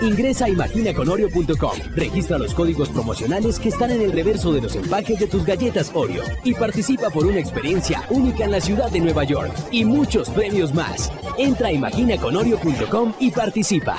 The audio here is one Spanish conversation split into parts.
Ingresa a imaginaconoreo.com, registra los códigos promocionales que están en el reverso de los empaques de tus galletas Oreo y participa por una experiencia única en la ciudad de Nueva York y muchos premios más. Entra a imaginaconoreo.com y participa.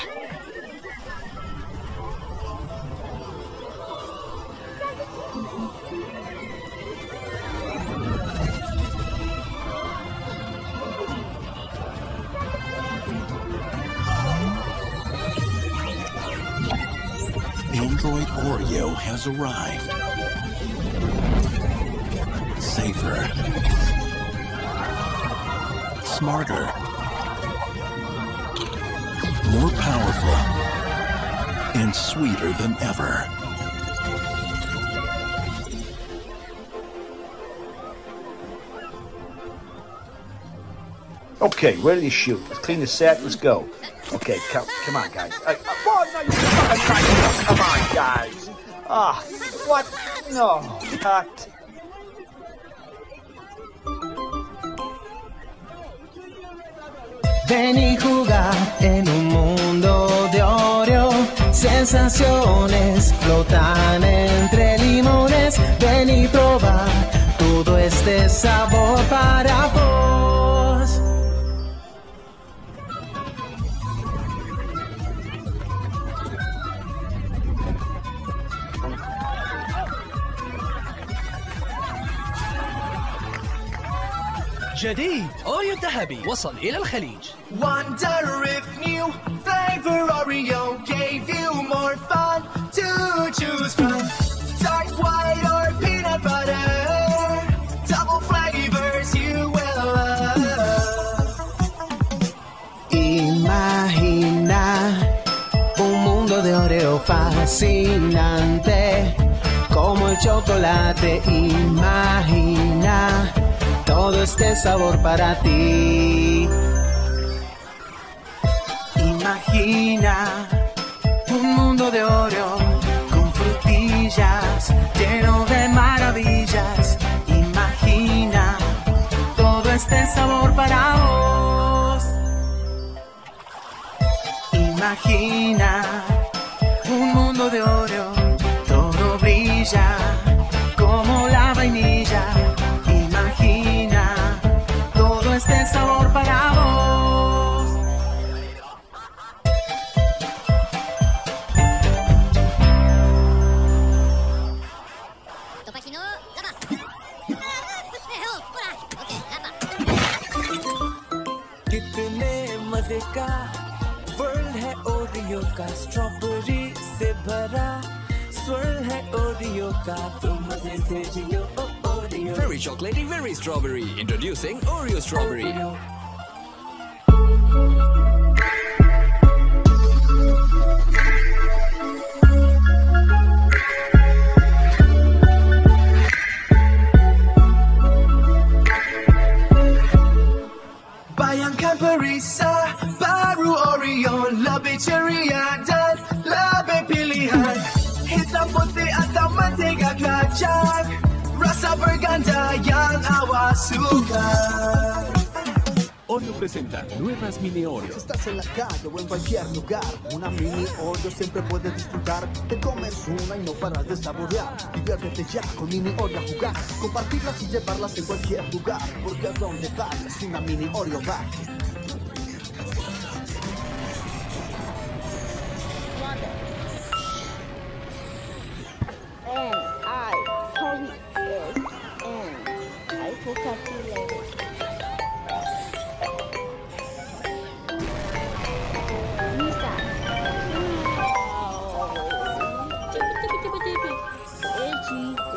Android Oreo has arrived. Safer. Smarter. More powerful. And sweeter than ever. Okay, ready to shoot. Let's clean the set. Let's go. Okay, come, on, guys. Uh, uh, fucking- come on, guys. Ah, what? No, cut. Ven y jugar en un mundo de Oreo. Sensaciones flotan entre limones. Ven y probar todo este sabor para vos. جديد أوريو الذهبي وصل إلى الخليج Wonder if new flavor Oreo gave you more fun to choose from. Dark white or peanut butter, double flavors you will love. Imagina un mundo de Oreo fascinante como el chocolate. Imagina todo este sabor para ti. Imagina un mundo de Oreo con frutillas lleno de maravillas. Imagina todo este sabor para vos. Imagina sabor para vos. कितने मजे का वर्ल्ड है ओरियो का स्ट्रॉबेरी से भरा स्वर्ल है ओरियो का तुम मजे से जियो ओ Oreo Very chocolatey, very strawberry. Introducing Oreo Strawberry. Oreo presenta nuevas mini Oreo. Si estás en la calle o en cualquier lugar, una mini Oreo siempre puedes disfrutar. Te comes una y no paras de saborear. Diviértete ya con mini Oreo a jugar. Compartirlas y llevarlas en cualquier lugar. Porque a donde vayas, una mini Oreo va.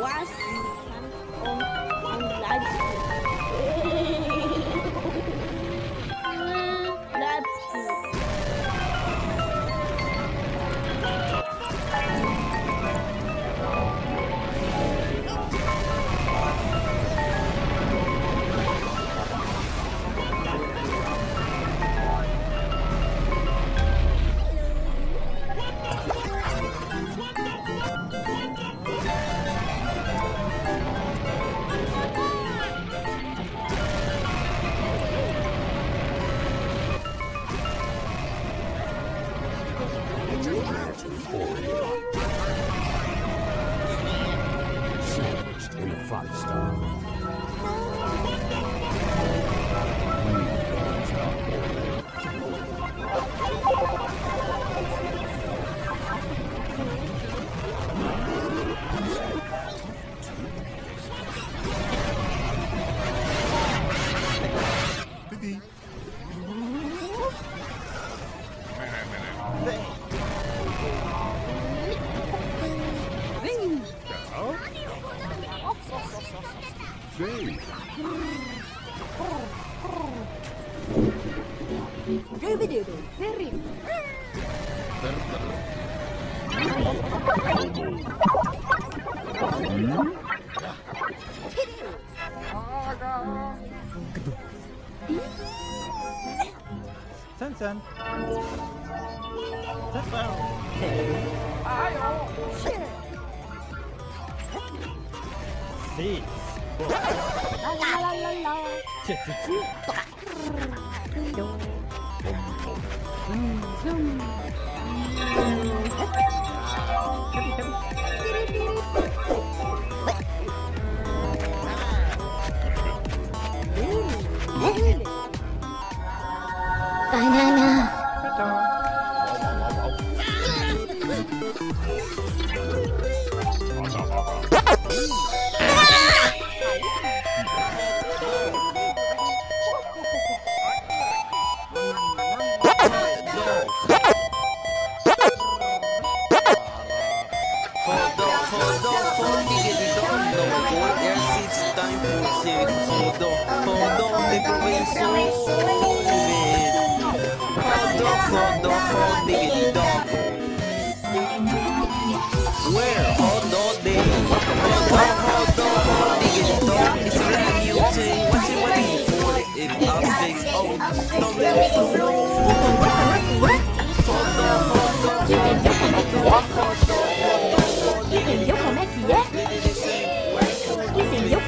was on, on and lives. drags. Sandwiched in a five-star. vorrei vedere. Ayo. La la la la Zoom. Zoom. Chichito, ¿por dónde comenzó? Where? Hondo, de. Hondo. It's brand new thing. What's it, what it? It.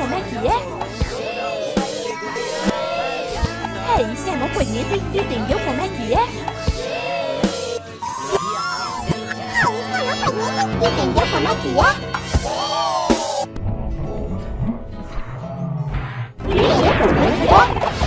còn mang gì á. Hãy xem món quà nghĩa đi tiền giống của mang gì á. Không, sao nó phải nghĩa đi tiền giống của mang gì á. Đưa á.